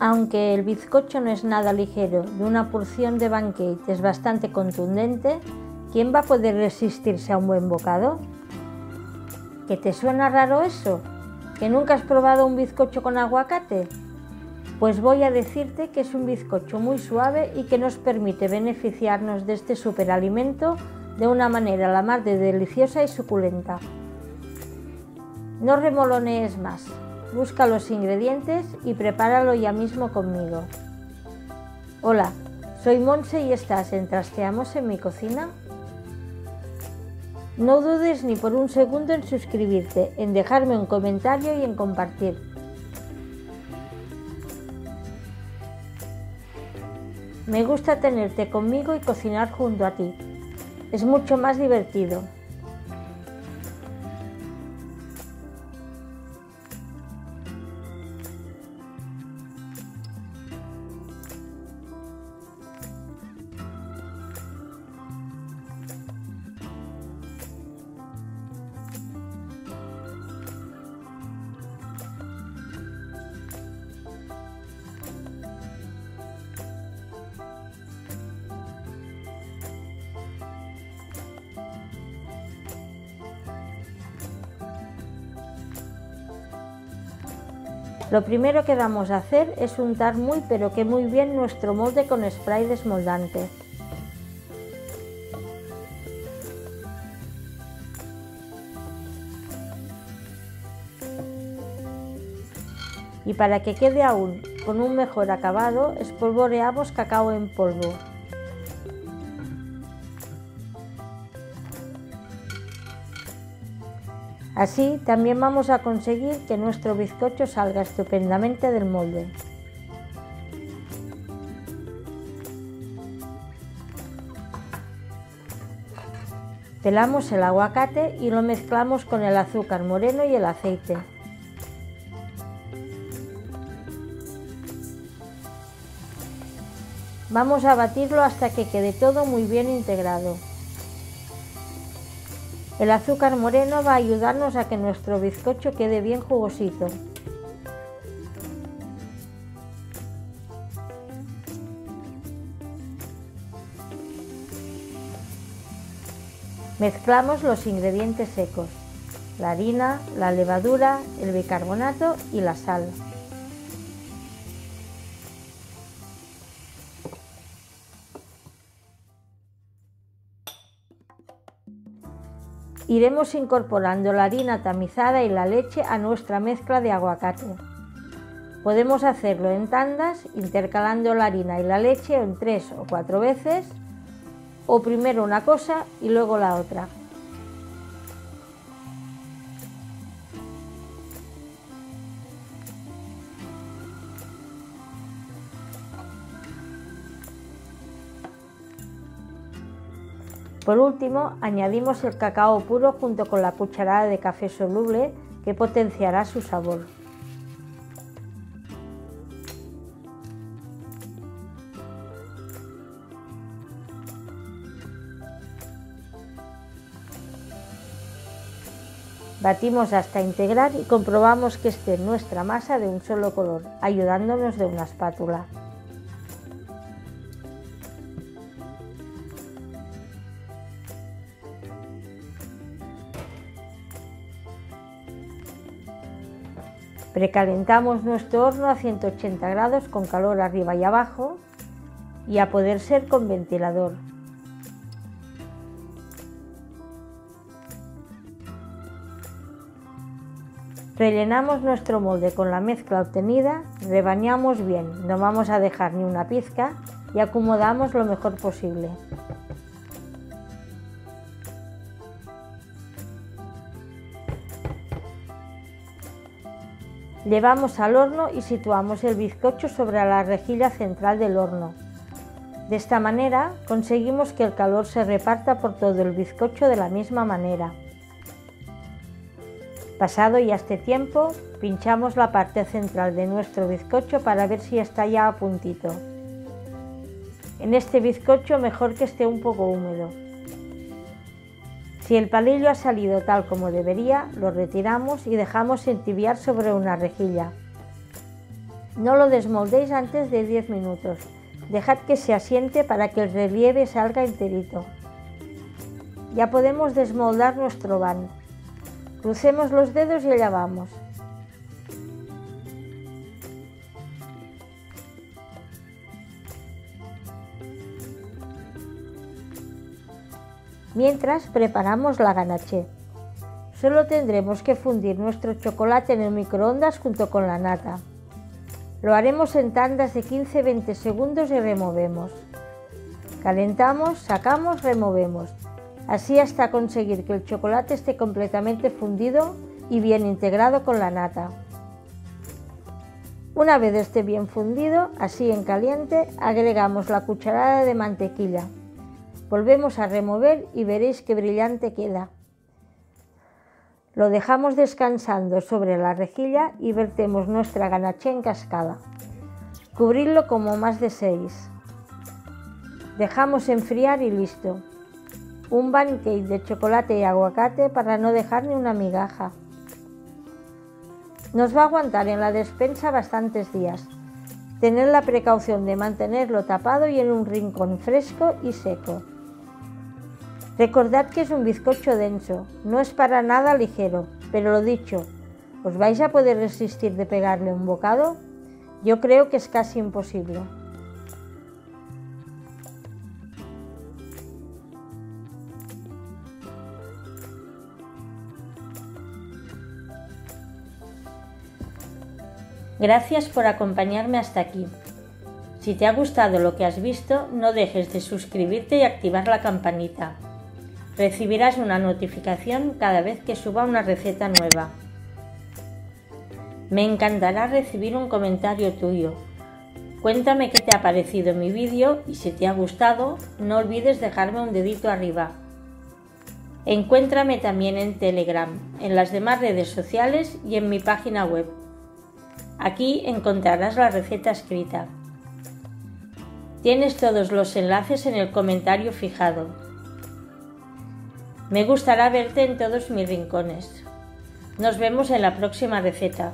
Aunque el bizcocho no es nada ligero, de una porción de banquete es bastante contundente, ¿quién va a poder resistirse a un buen bocado? ¿Que te suena raro eso? ¿Que nunca has probado un bizcocho con aguacate? Pues voy a decirte que es un bizcocho muy suave y que nos permite beneficiarnos de este superalimento de una manera la más de deliciosa y suculenta. No remolonees más, busca los ingredientes y prepáralo ya mismo conmigo. Hola, soy Monse y estás en Trasteamos en mi cocina. No dudes ni por un segundo en suscribirte, en dejarme un comentario y en compartir. Me gusta tenerte conmigo y cocinar junto a ti. Es mucho más divertido. Lo primero que vamos a hacer es untar muy pero que muy bien nuestro molde con spray desmoldante. Y para que quede aún con un mejor acabado, espolvoreamos cacao en polvo. Así también vamos a conseguir que nuestro bizcocho salga estupendamente del molde. Pelamos el aguacate y lo mezclamos con el azúcar moreno y el aceite. Vamos a batirlo hasta que quede todo muy bien integrado. El azúcar moreno va a ayudarnos a que nuestro bizcocho quede bien jugosito. Mezclamos los ingredientes secos, la harina, la levadura, el bicarbonato y la sal. Iremos incorporando la harina tamizada y la leche a nuestra mezcla de aguacate. Podemos hacerlo en tandas, intercalando la harina y la leche en tres o cuatro veces, o primero una cosa y luego la otra. Por último, añadimos el cacao puro junto con la cucharada de café soluble que potenciará su sabor. Batimos hasta integrar y comprobamos que esté nuestra masa de un solo color, ayudándonos de una espátula. Precalentamos nuestro horno a 180 grados con calor arriba y abajo y a poder ser con ventilador. Rellenamos nuestro molde con la mezcla obtenida, rebañamos bien, no vamos a dejar ni una pizca y acomodamos lo mejor posible. Llevamos al horno y situamos el bizcocho sobre la rejilla central del horno. De esta manera conseguimos que el calor se reparta por todo el bizcocho de la misma manera. Pasado ya este tiempo, pinchamos la parte central de nuestro bizcocho para ver si está ya a puntito. En este bizcocho mejor que esté un poco húmedo. Si el palillo ha salido tal como debería, lo retiramos y dejamos entibiar sobre una rejilla. No lo desmoldéis antes de 10 minutos. Dejad que se asiente para que el relieve salga enterito. Ya podemos desmoldar nuestro van. Crucemos los dedos y allá vamos. Mientras preparamos la ganache. Solo tendremos que fundir nuestro chocolate en el microondas junto con la nata. Lo haremos en tandas de 15-20 segundos y removemos. Calentamos, sacamos, removemos. Así hasta conseguir que el chocolate esté completamente fundido y bien integrado con la nata. Una vez esté bien fundido, así en caliente, agregamos la cucharada de mantequilla. Volvemos a remover y veréis qué brillante queda. Lo dejamos descansando sobre la rejilla y vertemos nuestra ganache en cascada. Cubrirlo como más de 6. Dejamos enfriar y listo. Un pancake de chocolate y aguacate para no dejar ni una migaja. Nos va a aguantar en la despensa bastantes días. Tener la precaución de mantenerlo tapado y en un rincón fresco y seco. Recordad que es un bizcocho denso, no es para nada ligero, pero lo dicho, ¿os vais a poder resistir de pegarle un bocado? Yo creo que es casi imposible. Gracias por acompañarme hasta aquí. Si te ha gustado lo que has visto, no dejes de suscribirte y activar la campanita. Recibirás una notificación cada vez que suba una receta nueva. Me encantará recibir un comentario tuyo. Cuéntame qué te ha parecido mi vídeo y si te ha gustado, no olvides dejarme un dedito arriba. Encuéntrame también en Telegram, en las demás redes sociales y en mi página web. Aquí encontrarás la receta escrita. Tienes todos los enlaces en el comentario fijado. Me gustará verte en todos mis rincones. Nos vemos en la próxima receta.